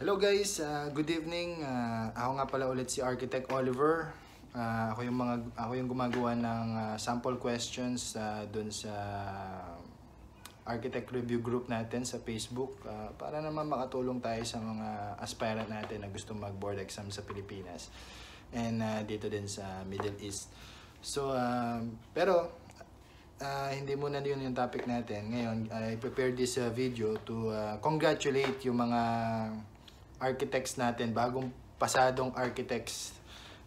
Hello guys, uh, good evening. Uh, ako nga pala ulit si Architect Oliver. Uh, ako yung mga ako yung gumagawa ng uh, sample questions uh, doon sa Architect Review Group natin sa Facebook uh, para naman makatulong tayo sa mga aspirant natin na gusto mag-board exam sa Pilipinas and uh, dito din sa Middle East. So, uh, pero uh, hindi muna yun yung topic natin. Ngayon, I prepared this uh, video to uh, congratulate yung mga architects natin, bagong pasadong architects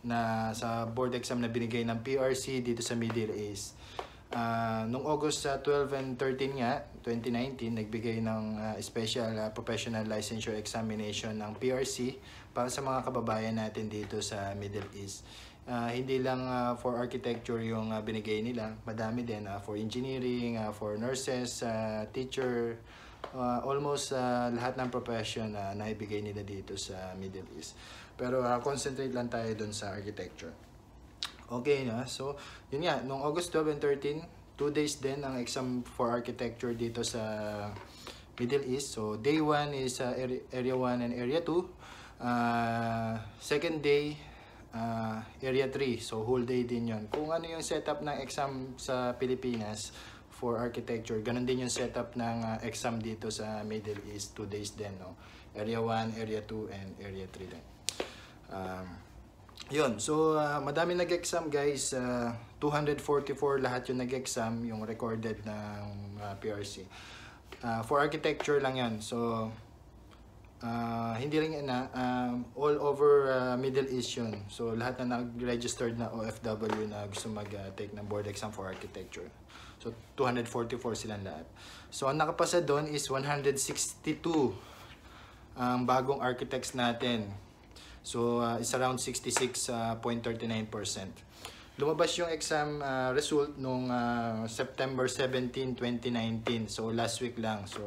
na sa board exam na binigay ng PRC dito sa Middle East. Uh, noong August uh, 12 and 13 nga, 2019, nagbigay ng uh, special uh, professional licensure examination ng PRC para sa mga kababayan natin dito sa Middle East. Uh, hindi lang uh, for architecture yung uh, binigay nila, madami din uh, for engineering, uh, for nurses, uh, teacher, uh, almost uh, lahat ng profession na uh, naibigay nila dito sa Middle East. Pero uh, concentrate lang tayo dun sa architecture. Okay na, so yun nga, noong August 12 and 13, two days din ang exam for architecture dito sa Middle East. So day 1 is uh, area 1 and area 2. Uh, second day, uh, area 3. So whole day din yon. Kung ano yung setup ng exam sa Pilipinas, for architecture. Ganon din yung setup ng uh, exam dito sa Middle East. Two days din, no? Area 1, Area 2, and Area 3 din. Um, yun. So, uh, madami nag-exam, guys. Uh, 244 lahat yung nag-exam, yung recorded ng uh, PRC. Uh, for architecture lang yan. So, uh, hindi rin na um, all over uh, Middle East yun. So lahat na nag-registered na OFW na gusto mag-take uh, ng board exam for architecture. So, 244 silang lahat. So, ang nakapasa doon is 162 ang um, bagong architects natin. So, uh, it's around 66.39%. Uh, Lumabas yung exam uh, result nung uh, September 17, 2019. So, last week lang. So,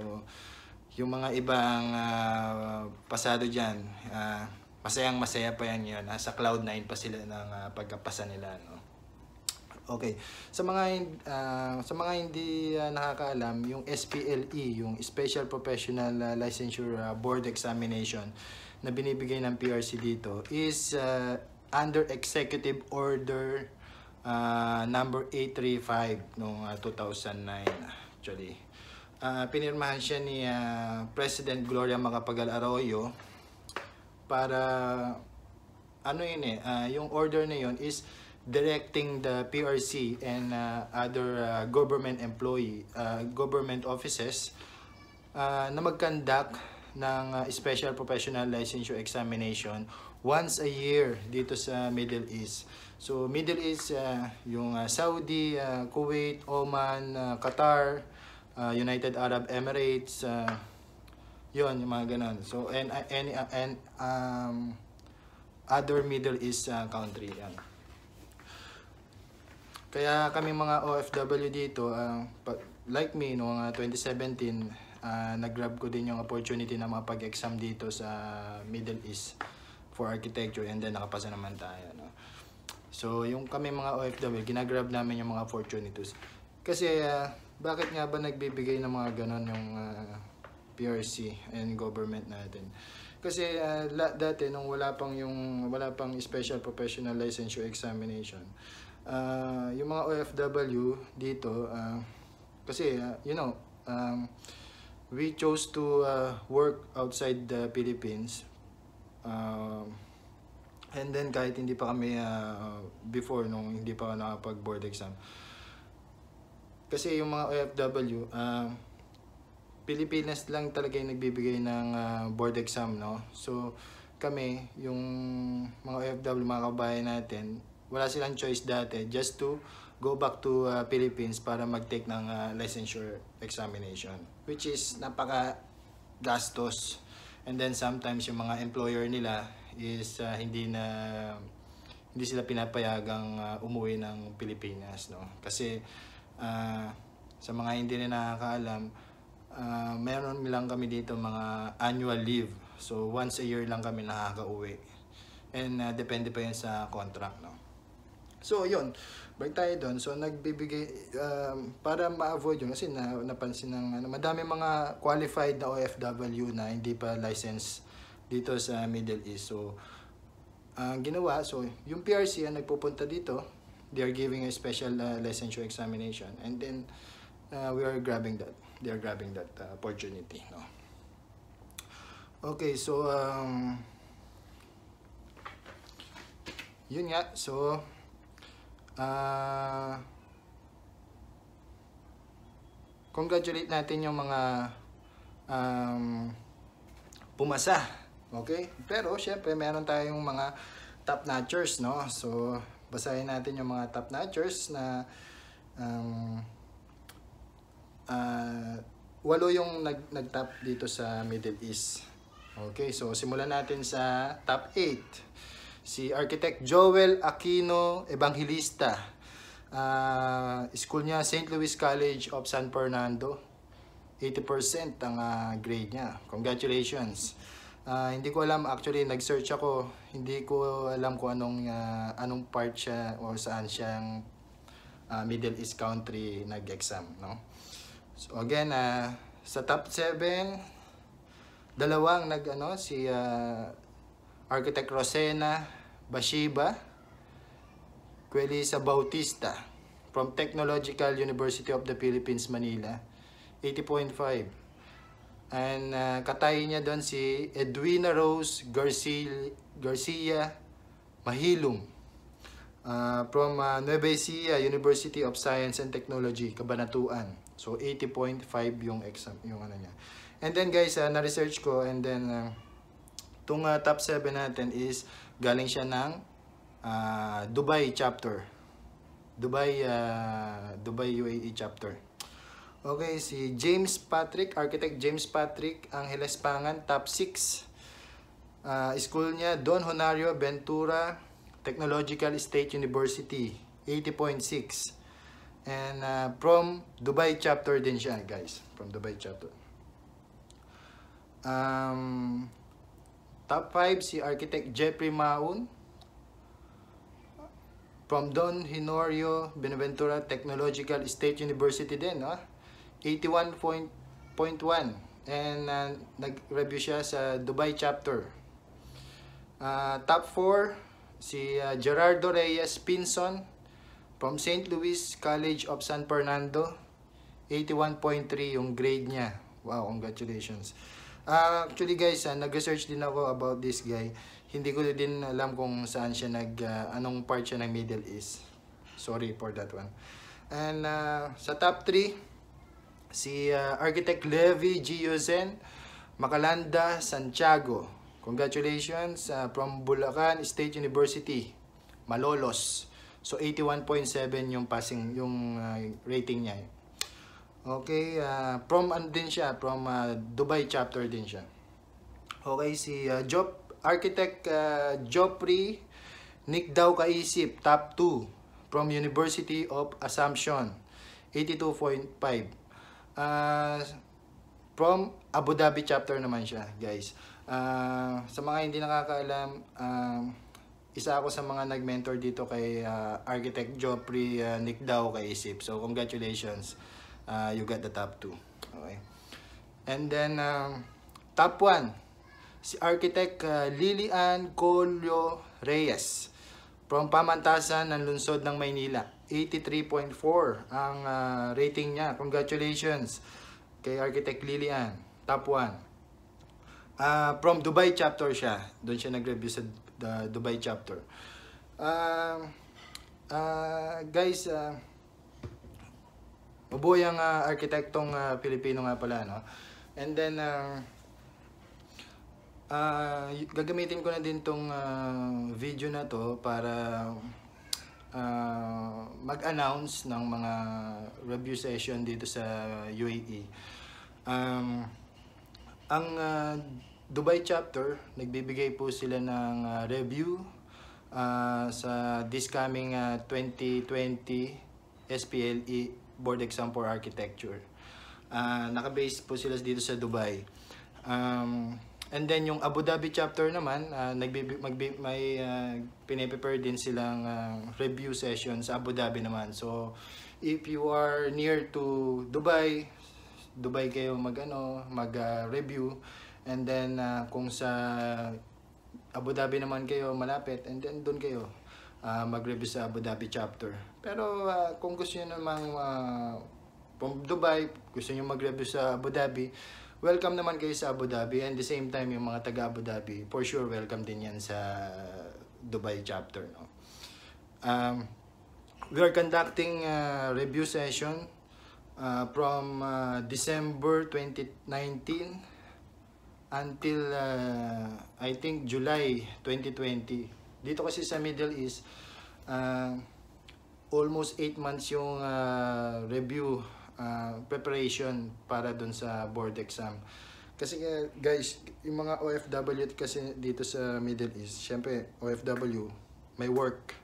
yung mga ibang uh, pasado dyan, uh, masayang masaya pa yan yun. Nasa cloud 9 pa sila ng uh, pagkapasa nila. No? Okay. Sa mga uh, sa mga hindi uh, nakakaalam, yung SPLE, yung Special Professional uh, Licensure uh, Board Examination na binibigay ng PRC dito is uh, under Executive Order uh, number 835 noong uh, 2009 actually. Uh, pinirmahan siya ni uh, President Gloria Macapagal Arroyo para ano yun eh, uh, yung order na yun is directing the PRC and uh, other uh, government employee, uh, government offices uh, na mag-conduct ng uh, special professional licensure examination once a year dito sa Middle East. So Middle East uh, yung uh, Saudi, uh, Kuwait, Oman, uh, Qatar, uh, United Arab Emirates, uh, yon yung mga ganun. So and uh, any uh, and um, other Middle East uh, country yan. Kaya kami mga OFW dito, uh, like me, noong uh, 2017, uh, nag-grab ko din yung opportunity na mapag-exam dito sa Middle East for architecture and then nakapasa naman tayo. No? So, yung kami mga OFW, ginagrab namin yung mga opportunities. Kasi, uh, bakit nga ba nagbibigay ng mga ganon yung uh, PRC and government natin? Kasi uh, dati nung wala pang yung wala pang special professional licensure examination, uh, yung mga OFW dito, uh, kasi, uh, you know, um, we chose to uh, work outside the Philippines. Uh, and then kahit hindi pa kami uh, before nung hindi pa nakapag board exam. Kasi yung mga OFW, uh, Pilipinas lang talaga yung nagbibigay ng uh, board exam, no? So, kami, yung mga OFW, mga kabayan natin, wala silang choice dati just to go back to uh, Philippines para mag-take ng uh, licensure examination which is napaka gastos and then sometimes yung mga employer nila is uh, hindi na hindi sila pinapayagang uh, umuwi ng Pilipinas no? Kasi uh, sa mga hindi na nakakaalam uh, meron lang kami dito mga annual leave. So once a year lang kami nakaka-uwi. And uh, depende pa yun sa contract no So, yun. Balik tayo doon. So, nagbibigay, um, para ma-avoid yun, kasi na, napansin ng, ano, madami mga qualified na OFW na hindi pa license dito sa Middle East. So, ang ginawa, so yung PRC ang nagpupunta dito, they are giving a special uh, licensure examination and then uh, we are grabbing that. They are grabbing that uh, opportunity. No? Okay, so um, yun nga, so uh, congratulate natin yung mga um, pumasa. Okay? Pero syempre meron tayong mga top notchers, no? So basahin natin yung mga top notchers na um, uh, walo yung nag nag-top dito sa Middle East. Okay, so simulan natin sa top 8. Si Architect Joel Aquino Evangelista. Uh, school niya St. Louis College of San Fernando. 80% ang uh, grade niya. Congratulations. Uh, hindi ko alam actually nag-search ako. Hindi ko alam kung anong uh, anong part siya o saan siyang uh, Middle East country nag-exam, no? So again, uh, sa top 7 dalawang nag ano si uh, Architect Rosena Bashiba Quelisa Bautista from Technological University of the Philippines Manila 80.5 and uh, katay niya doon si Edwina Rose Garcia, Garcia Mahilum uh, from uh, Nueva Ecija University of Science and Technology Cabanatuan so 80.5 yung exam yung ano niya. And then guys, uh, na-research ko and then uh, itong uh, top 7 natin is galing siya ng uh, Dubai chapter. Dubai uh, Dubai UAE chapter. Okay, si James Patrick, architect James Patrick Angeles Pangan, top 6. Uh, school niya Don Honario Ventura Technological State University, 80.6. And uh, from Dubai chapter din siya, guys. From Dubai chapter. Um, top 5 si Architect Jeffrey Maun from Don Hinorio Benaventura Technological State University din, no? 81.1 and uh, nag-review siya sa Dubai chapter. Uh, top 4 si uh, Gerardo Reyes Pinson from St. Louis College of San Fernando 81.3 yung grade niya. Wow, congratulations. Uh, actually guys, uh, nag-research din ako about this guy. Hindi ko din alam kung saan siya nag, uh, anong part siya ng Middle East. Sorry for that one. And uh, sa top 3, si uh, Architect Levi Giusen, Macalanda, Santiago. Congratulations uh, from Bulacan State University, Malolos. So 81.7 yung passing yung uh, rating niya. Okay, uh, from ano din siya, from uh, Dubai chapter din siya. Okay, si uh, Job, Architect uh, Joffrey Nick Daw Kaisip, top 2 from University of Assumption, 82.5. Uh, from Abu Dhabi chapter naman siya, guys. Uh, sa mga hindi nakakaalam, uh, isa ako sa mga nag-mentor dito kay uh, Architect Joffrey uh, Nick Daw Kaisip. So, congratulations uh, you got the top 2. Okay. And then, um, top 1, si Architect uh, Lilian Colio Reyes from Pamantasan ng Lungsod ng Maynila. 83.4 ang uh, rating niya. Congratulations kay Architect Lilian. Top 1. Uh, from Dubai chapter siya. Doon siya nag-review sa the Dubai chapter. Uh, uh, guys, uh, Mabuhay ang uh, arkitektong uh, Pilipino nga pala, no? And then, uh, uh, gagamitin ko na din tong uh, video na to para uh, mag-announce ng mga review session dito sa UAE. Um, ang uh, Dubai chapter, nagbibigay po sila ng uh, review uh, sa this coming uh, 2020 SPLE board exam for architecture. Uh, naka-base po sila dito sa Dubai. Um, and then yung Abu Dhabi chapter naman, uh, nagbi, magbi, may uh, piniprepare din silang uh, review session sa Abu Dhabi naman. So, if you are near to Dubai, Dubai kayo mag ano, mag uh, And then uh, kung sa Abu Dhabi naman kayo malapit and then doon kayo uh, mag-review sa Abu Dhabi chapter. Pero uh, kung gusto niyo namang uh, from Dubai, gusto niyo mag-review sa Abu Dhabi, welcome naman kayo sa Abu Dhabi and the same time yung mga taga Abu Dhabi, for sure welcome din yan sa Dubai chapter. No? Um, we are conducting a review session uh, from uh, December 2019 until uh, I think July 2020. Dito kasi sa Middle East, uh, almost 8 months yung uh, review uh, preparation para dun sa board exam. Kasi uh, guys, yung mga OFW kasi dito sa Middle East, syempre OFW, may work.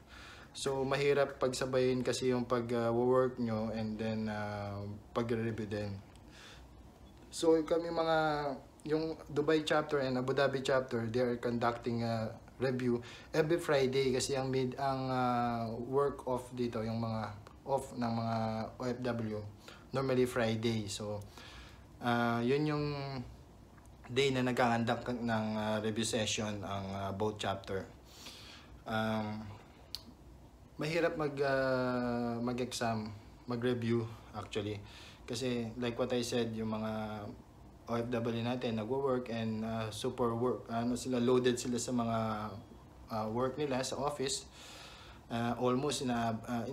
So mahirap pagsabayin kasi yung pag-work uh, nyo and then uh, pag-review din. So kami mga yung Dubai chapter and Abu Dhabi chapter, they are conducting a review every Friday kasi ang mid ang uh, work off dito, yung mga off ng mga OFW normally Friday. So uh, yun yung day na nagkakandak ng uh, review session ang uh, both chapter. Um, mahirap mag uh, mag-exam, mag-review actually. Kasi like what I said, yung mga OFW natin nagwo-work and uh, super work ano sila loaded sila sa mga uh, work nila sa office. Uh, almost na uh,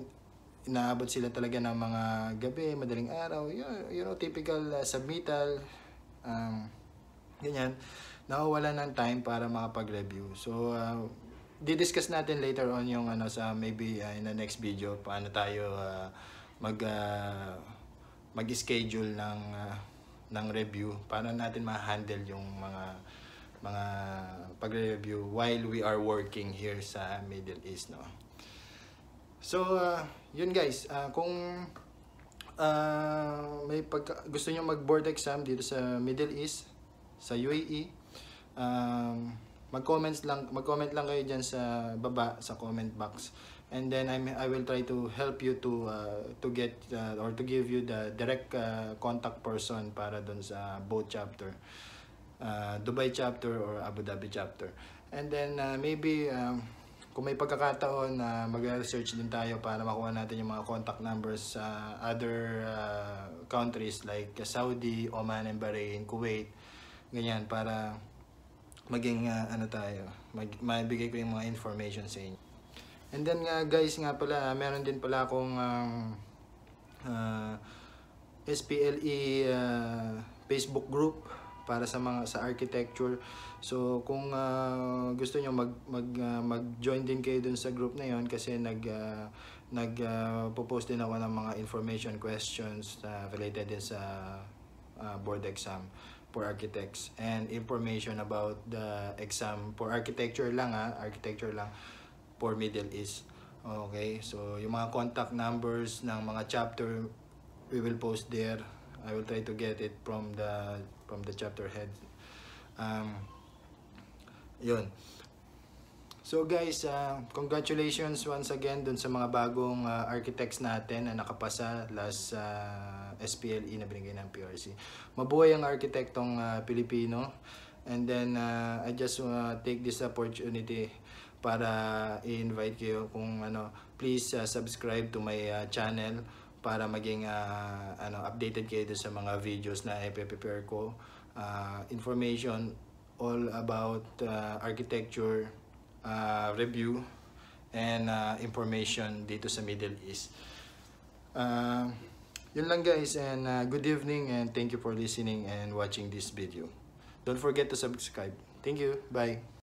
inaabot sila talaga ng mga gabi madaling araw you know, you know typical uh, submittal um, ganyan. Nawawala ng time para makapag-review. So uh, di-discuss natin later on yung ano sa maybe uh, in the next video paano tayo uh, mag uh, mag-schedule ng uh, ng review para natin ma-handle yung mga mga pagre-review while we are working here sa Middle East no. So uh, yun guys, uh, kung uh, may pagka, gusto niyo mag-board exam dito sa Middle East sa UAE um, mag-comments lang mag-comment lang kayo diyan sa baba sa comment box and then I'm, I will try to help you to uh, to get uh, or to give you the direct uh, contact person para dun sa both chapter. Uh, Dubai chapter or Abu Dhabi chapter. And then uh, maybe um, kung may pagkakataon na uh, mag-research din tayo para makuha natin yung mga contact numbers sa uh, other uh, countries like Saudi, Oman and Bahrain, Kuwait ganyan para maging uh, ano tayo mag, mabigay ko yung mga information sa inyo And then nga guys nga pala, meron din pala akong um, uh, SPLE uh, Facebook group para sa mga sa architecture. So kung uh, gusto niyo mag mag uh, mag-join din kayo dun sa group na 'yon kasi nag uh, nag uh, post din ako ng mga information questions uh, related din sa uh, board exam for architects and information about the exam for architecture lang ha, architecture lang for Middle East. Okay, so yung mga contact numbers ng mga chapter we will post there. I will try to get it from the from the chapter head. Um, yun. So guys, uh, congratulations once again dun sa mga bagong uh, architects natin na nakapasa last uh, SPLE na binigay ng PRC. Mabuhay ang arkitektong uh, Pilipino. And then uh, I just uh, take this opportunity para i-invite kayo kung ano please uh, subscribe to my uh, channel para maging uh, ano updated kayo sa mga videos na i-prepare ko. Uh, information all about uh, architecture uh, review and uh, information dito sa Middle East. Uh, yun lang guys and uh, good evening and thank you for listening and watching this video. Don't forget to subscribe. Thank you. Bye